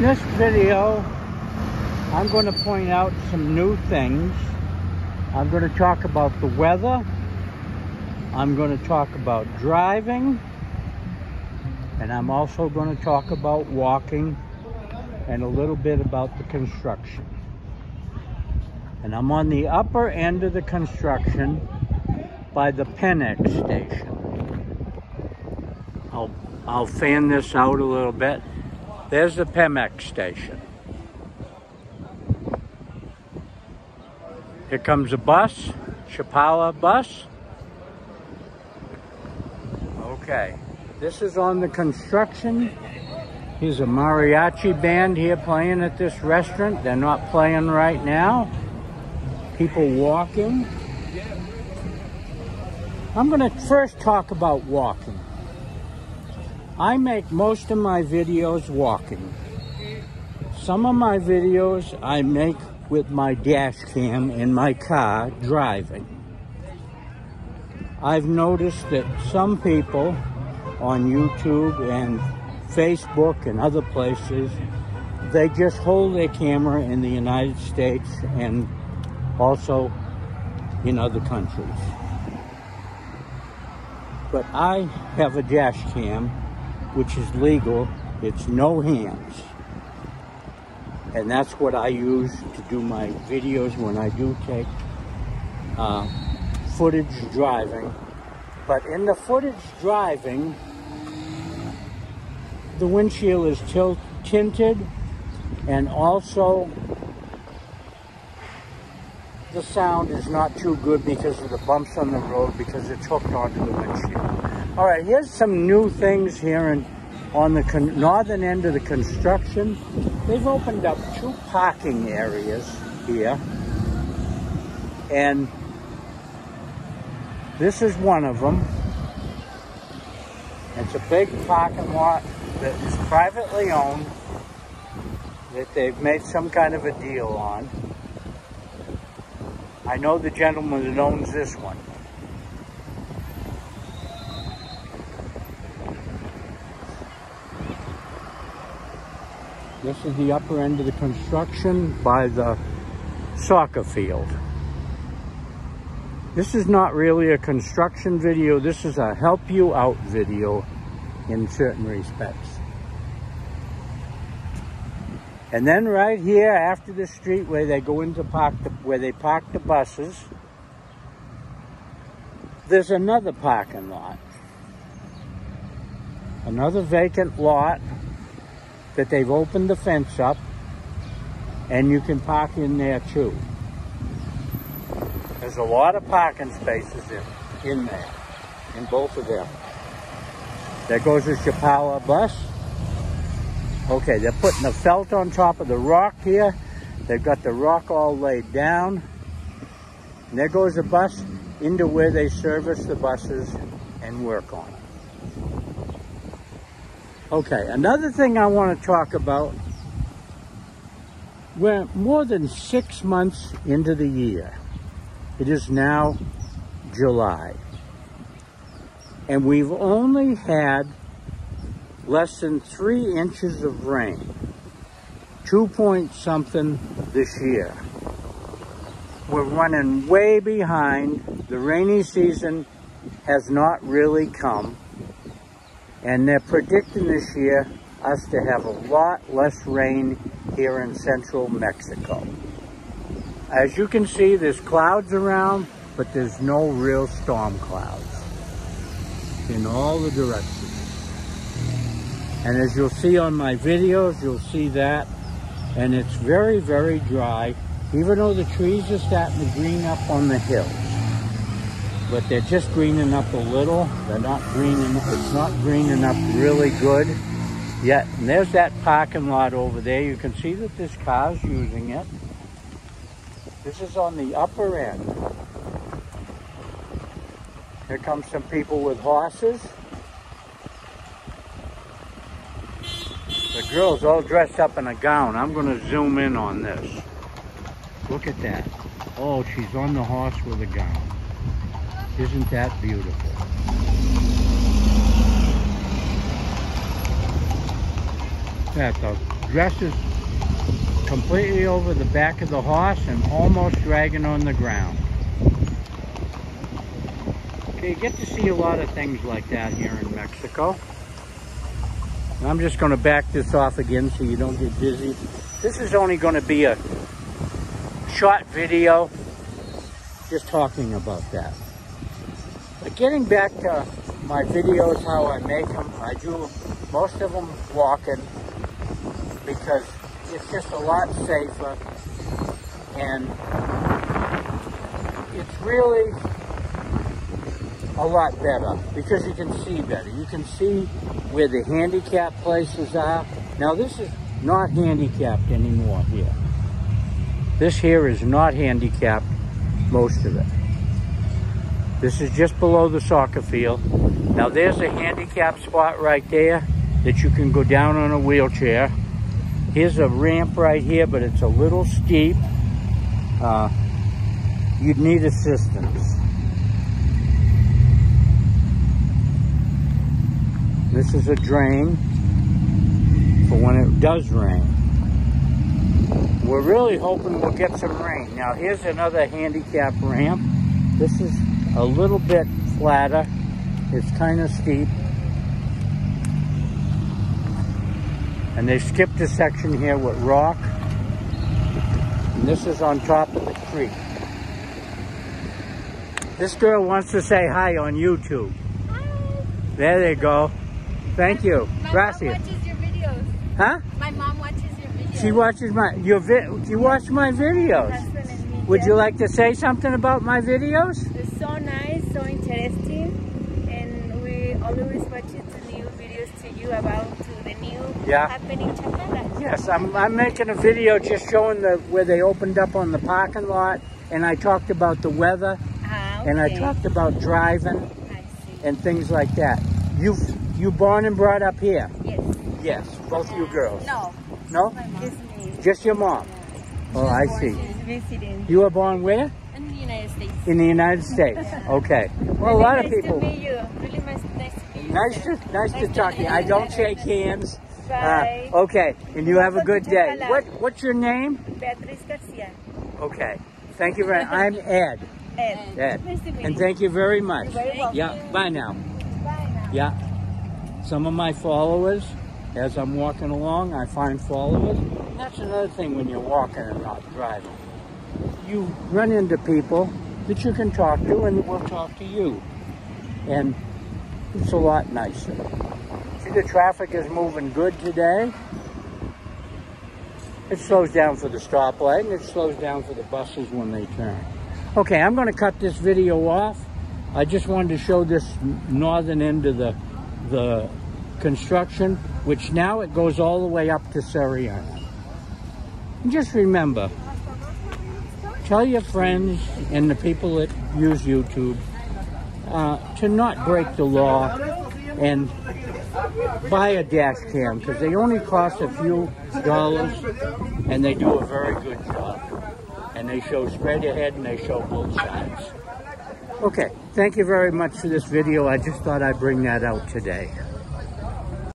In this video, I'm going to point out some new things. I'm going to talk about the weather. I'm going to talk about driving. And I'm also going to talk about walking and a little bit about the construction. And I'm on the upper end of the construction by the Pemex station. I'll, I'll fan this out a little bit. There's the Pemex station. Here comes a bus, Chapala bus. Okay, this is on the construction. Here's a mariachi band here playing at this restaurant. They're not playing right now. People walking. I'm gonna first talk about walking. I make most of my videos walking. Some of my videos I make with my dash cam in my car driving. I've noticed that some people on YouTube and Facebook and other places, they just hold their camera in the United States and also in other countries. But I have a dash cam which is legal. It's no hands. And that's what I use to do my videos when I do take uh, footage driving. But in the footage driving, the windshield is tilt tinted and also the sound is not too good because of the bumps on the road because it's hooked onto the windshield. All right, here's some new things here in, on the northern end of the construction. They've opened up two parking areas here. And this is one of them. It's a big parking lot that is privately owned that they've made some kind of a deal on. I know the gentleman that owns this one. This is the upper end of the construction by the soccer field. This is not really a construction video. This is a help you out video in certain respects. And then right here after the street where they go into park, the, where they park the buses, there's another parking lot. Another vacant lot that they've opened the fence up and you can park in there too. There's a lot of parking spaces in, in there, in both of them. There goes the Chapala bus. Okay, they're putting the felt on top of the rock here. They've got the rock all laid down. And there goes the bus into where they service the buses and work on. Okay, another thing I want to talk about. We're more than six months into the year. It is now July. And we've only had less than three inches of rain. Two point something this year. We're running way behind. The rainy season has not really come. And they're predicting this year us to have a lot less rain here in central Mexico. As you can see, there's clouds around, but there's no real storm clouds in all the directions. And as you'll see on my videos, you'll see that. And it's very, very dry, even though the trees are starting to green up on the hills but they're just greening up a little. They're not greening, it's not greening up really good yet. And there's that parking lot over there. You can see that this car's using it. This is on the upper end. Here comes some people with horses. The girl's all dressed up in a gown. I'm to zoom in on this. Look at that. Oh, she's on the horse with a gown. Isn't that beautiful? That's a dresses completely over the back of the horse and almost dragging on the ground. Okay, you get to see a lot of things like that here in Mexico. I'm just going to back this off again so you don't get dizzy. This is only going to be a short video just talking about that. Getting back to my videos, how I make them, I do most of them walking because it's just a lot safer and it's really a lot better because you can see better. You can see where the handicap places are. Now this is not handicapped anymore here. This here is not handicapped, most of it. This is just below the soccer field. Now there's a handicap spot right there that you can go down on a wheelchair. Here's a ramp right here, but it's a little steep. Uh, you'd need assistance. This is a drain for when it does rain. We're really hoping we'll get some rain. Now here's another handicap ramp. This is a little bit flatter. It's kind of steep. And they skipped a section here with rock. And this is on top of the creek. This girl wants to say hi on YouTube. Hi. There they go. Thank you. My Gracias. mom watches your videos. Huh? My mom watches your videos. She watches my your vi you watch my videos. Husband and me, Would you like to say something about my videos? So nice, so interesting, and we always watch it to new videos to you about to the new Yeah. happening Chapala. Yes, I'm, I'm making a video just showing the where they opened up on the parking lot, and I talked about the weather, Ah, and I talked about driving and things like that. You you born and brought up here? Yes. Yes, both you girls. No. No? Just me. Just your mom. Oh, I see. Visiting You were born where? In the United States. In the United States. Okay. Well, a lot of nice people. to meet you. Really nice, nice to meet you. Nice to nice to talk to you. I don't shake hands. Bye. Uh, okay, and you have a good day. What what's your name? Beatriz Garcia. Okay. Thank you very much. I'm Ed. Ed. Ed. Nice to meet And thank you very much. You're very welcome. Yeah, bye now. Bye now. Yeah. Some of my followers, as I'm walking along, I find followers. And that's another thing when you're walking and not driving. You run into people that you can talk to and will talk to you. And it's a lot nicer. See, the traffic is moving good today. It slows down for the stoplight and it slows down for the buses when they turn. Okay, I'm going to cut this video off. I just wanted to show this northern end of the the construction, which now it goes all the way up to Soriana. And just remember, tell your friends and the people that use YouTube uh, to not break the law and buy a dash cam because they only cost a few dollars and they do a very good job. And they show straight ahead and they show both sides. Okay, thank you very much for this video. I just thought I'd bring that out today.